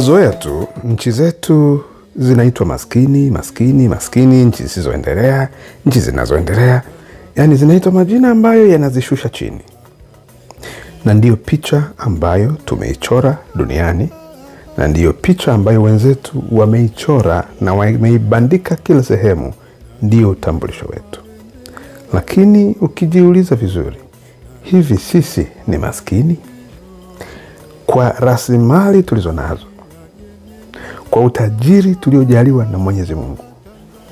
Tunazoea tu nchi zetu zinaitwa maskini maskini maskini, nchi zisizoendelea, nchi zinazoendelea, yaani zinaitwa majina ambayo yanazishusha chini, na ndiyo picha ambayo tumeichora duniani, na ndiyo picha ambayo wenzetu wameichora na wameibandika kila sehemu, ndiyo utambulisho wetu. Lakini ukijiuliza vizuri, hivi sisi ni maskini? Kwa rasilimali tulizo nazo, kwa utajiri tuliojaliwa na Mwenyezi Mungu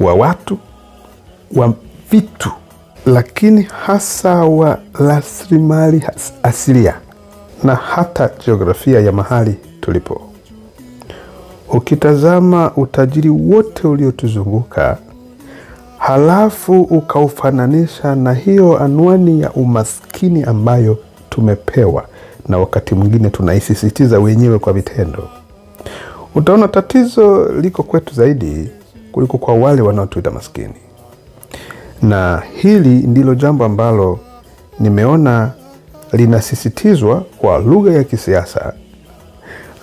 wa watu, wa vitu, lakini hasa wa rasilimali asilia na hata jiografia ya mahali tulipo. Ukitazama utajiri wote uliotuzunguka halafu ukaufananisha na hiyo anwani ya umaskini ambayo tumepewa na wakati mwingine tunaisisitiza wenyewe kwa vitendo, utaona tatizo liko kwetu zaidi kuliko kwa wale wanaotuita maskini. Na hili ndilo jambo ambalo nimeona linasisitizwa kwa lugha ya kisiasa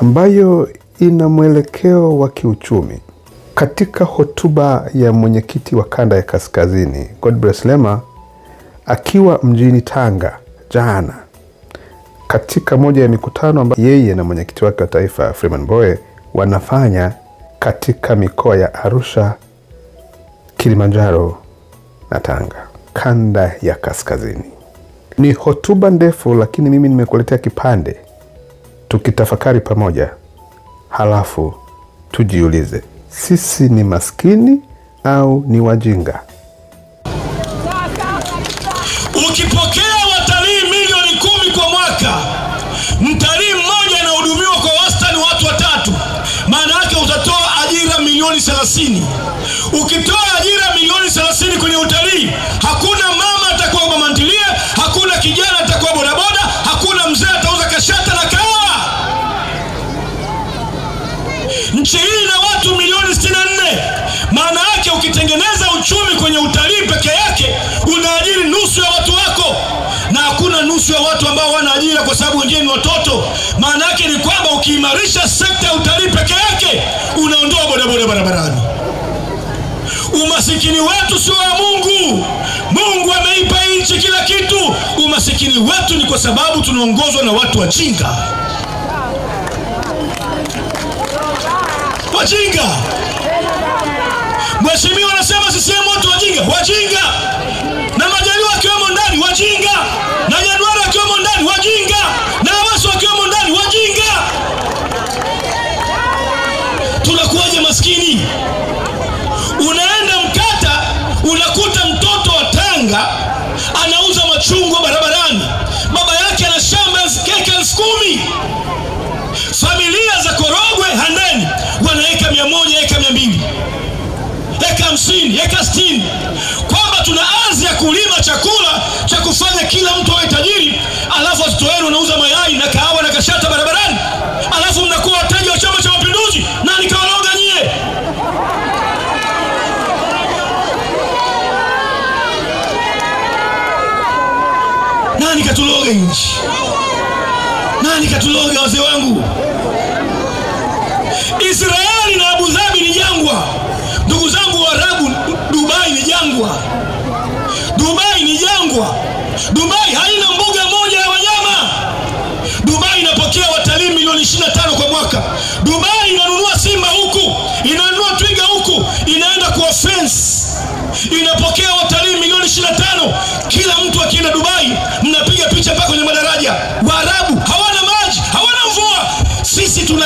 ambayo ina mwelekeo wa kiuchumi. Katika hotuba ya mwenyekiti wa kanda ya kaskazini Godbless Lema akiwa mjini Tanga jana, katika moja ya mikutano ambayo yeye na mwenyekiti wake wa taifa Freeman Mbowe wanafanya katika mikoa ya Arusha, Kilimanjaro na Tanga, kanda ya kaskazini. Ni hotuba ndefu, lakini mimi nimekuletea kipande tukitafakari pamoja, halafu tujiulize, sisi ni maskini au ni wajinga? 30. Ukitoa ajira milioni 30 kwenye utalii, hakuna mama atakuwa mama ntilie, hakuna kijana atakuwa bodaboda, hakuna mzee atauza kashata na kawa. Nchi hii ina watu milioni 64. Maana yake ukitengeneza uchumi kwenye utalii peke yake unaajiri nusu ya watu wako, na hakuna nusu ya watu ambao wana ajira kwa sababu wengine ni watoto. Maana yake ni kwamba ukiimarisha sekta ya utalii peke yake bodaboda barabarani. Umasikini wetu sio wa Mungu. Mungu ameipa nchi kila kitu. Umasikini wetu ni kwa sababu tunaongozwa na watu wajinga. wajinga. Mheshimiwa anasema sisi watu wajinga, wajinga na Majaliwa akiwemo ndani wajinga, na Tunakuwaje maskini? Unaenda Mkata unakuta mtoto wa Tanga anauza machungwa barabarani, baba yake ana shamba eka elfu kumi. Familia za Korogwe Handeni wanaweka mia moja eka mia mbili eka hamsini eka sitini. Kwamba tuna ardhi ya kulima chakula cha kufanya kila mtu awe tajiri, alafu watoto wenu wanauza mayai na kahawa wazee wangu? Israeli na Abu Dhabi ni jangwa. Ndugu zangu Waarabu, Dubai ni jangwa. Dubai ni jangwa. Dubai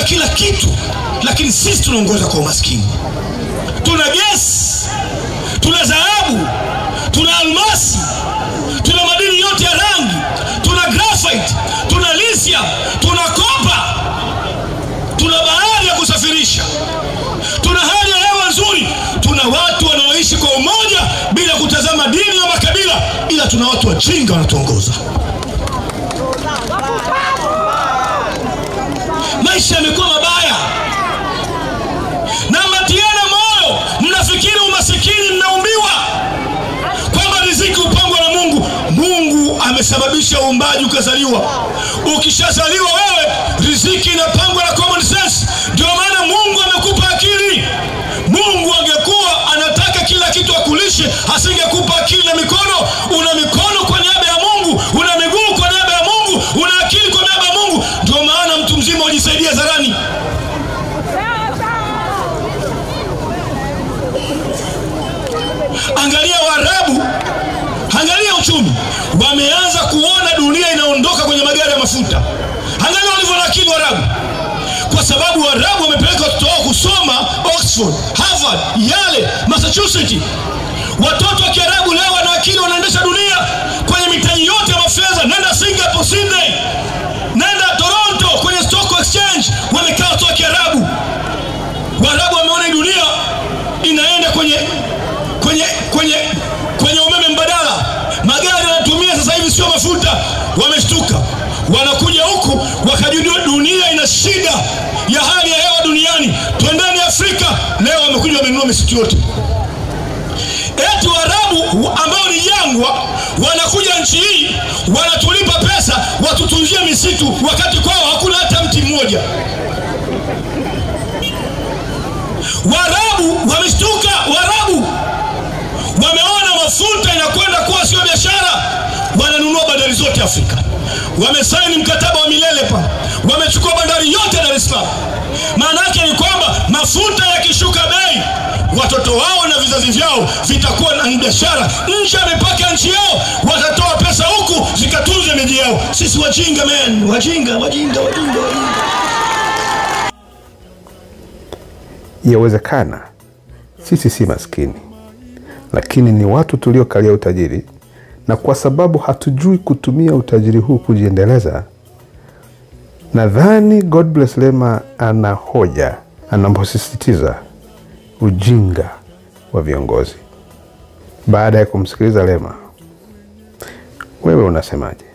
kila kitu, lakini sisi tunaongoza kwa umaskini. Tuna gesi, tuna dhahabu, tuna almasi, tuna madini yote ya rangi, tuna graphite, tuna lithium, tuna kopa, tuna bahari ya kusafirisha, tuna hali ya hewa nzuri, tuna watu wanaoishi kwa umoja bila kutazama dini na makabila, ila tuna watu wajinga wanatuongoza. Maisha yamekuwa mabaya na matiana moyo. Mnafikiri umasikini mnaumbiwa, kwamba riziki upangwa na Mungu. Mungu amesababisha uumbaji ukazaliwa. Ukishazaliwa sababu Warabu wamepeleka watoto wao kusoma Oxford, Harvard, Yale, Massachusetts. Watoto wa Kiarabu leo wana akili, wanaendesha dunia kwenye mitaji yote ya mafedha. Nenda Singapore, Sydney, nenda Toronto kwenye stock exchange, wamekaa watoto wa Kiarabu. warabu wameona dunia inaenda kwenye kwenye kwenye kwenye umeme mbadala. Magari yanatumia sasa hivi sio mafuta, wameshtuka wanakuja huku wakajua dunia ina shida ya hali ya hewa duniani, twendeni Afrika. Leo wamekuja wamenunua misitu yote. Eti warabu ambao ni jangwa wanakuja nchi hii wanatulipa pesa watutunzie misitu, wakati kwao hakuna hata mti mmoja. warabu wameshtuka, warabu wameona mafuta inakwenda kuwa sio biashara, wananunua bandari zote Afrika, wamesaini mkataba wa milele pa, wamechukua bandari yote Dar es Salaam. Maana yake ni kwamba mafuta yakishuka bei, watoto wao na vizazi vyao vitakuwa na biashara nje ya mipaka ya nchi yao, watatoa pesa huku zikatunze miji yao. Sisi wajinga men, wajinga, wajinga, wajinga, wajinga. Yawezekana sisi si maskini, lakini ni watu tuliokalia utajiri, na kwa sababu hatujui kutumia utajiri huu kujiendeleza, nadhani Lema ana hoja anaposisitiza ujinga wa viongozi. Baada ya kumsikiliza Lema, wewe unasemaje?